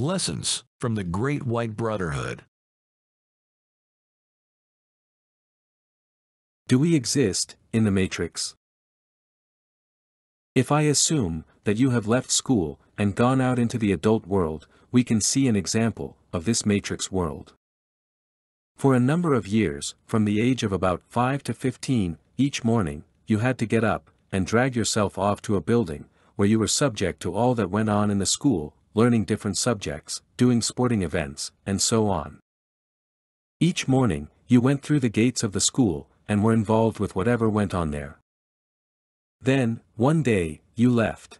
Lessons from the Great White Brotherhood. Do we exist in the Matrix? If I assume that you have left school and gone out into the adult world, we can see an example of this Matrix world. For a number of years, from the age of about 5 to 15, each morning, you had to get up and drag yourself off to a building, where you were subject to all that went on in the school, learning different subjects, doing sporting events, and so on. Each morning, you went through the gates of the school, and were involved with whatever went on there. Then, one day, you left.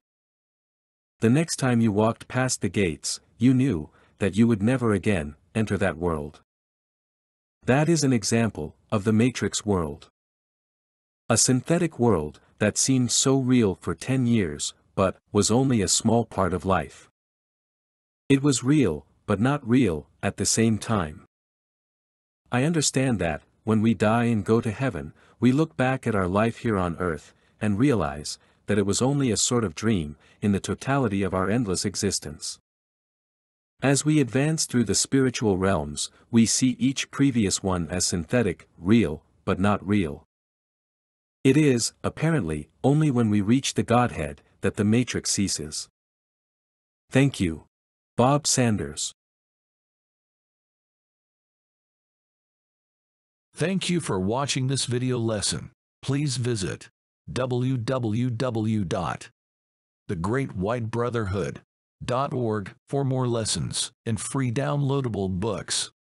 The next time you walked past the gates, you knew that you would never again enter that world. That is an example of the Matrix world. A synthetic world that seemed so real for 10 years, but was only a small part of life. It was real, but not real, at the same time. I understand that, when we die and go to heaven, we look back at our life here on earth, and realize, that it was only a sort of dream, in the totality of our endless existence. As we advance through the spiritual realms, we see each previous one as synthetic, real, but not real. It is, apparently, only when we reach the Godhead, that the matrix ceases. Thank you. Bob Sanders. Thank you for watching this video lesson. Please visit www.thegreatwhitebrotherhood.org for more lessons and free downloadable books.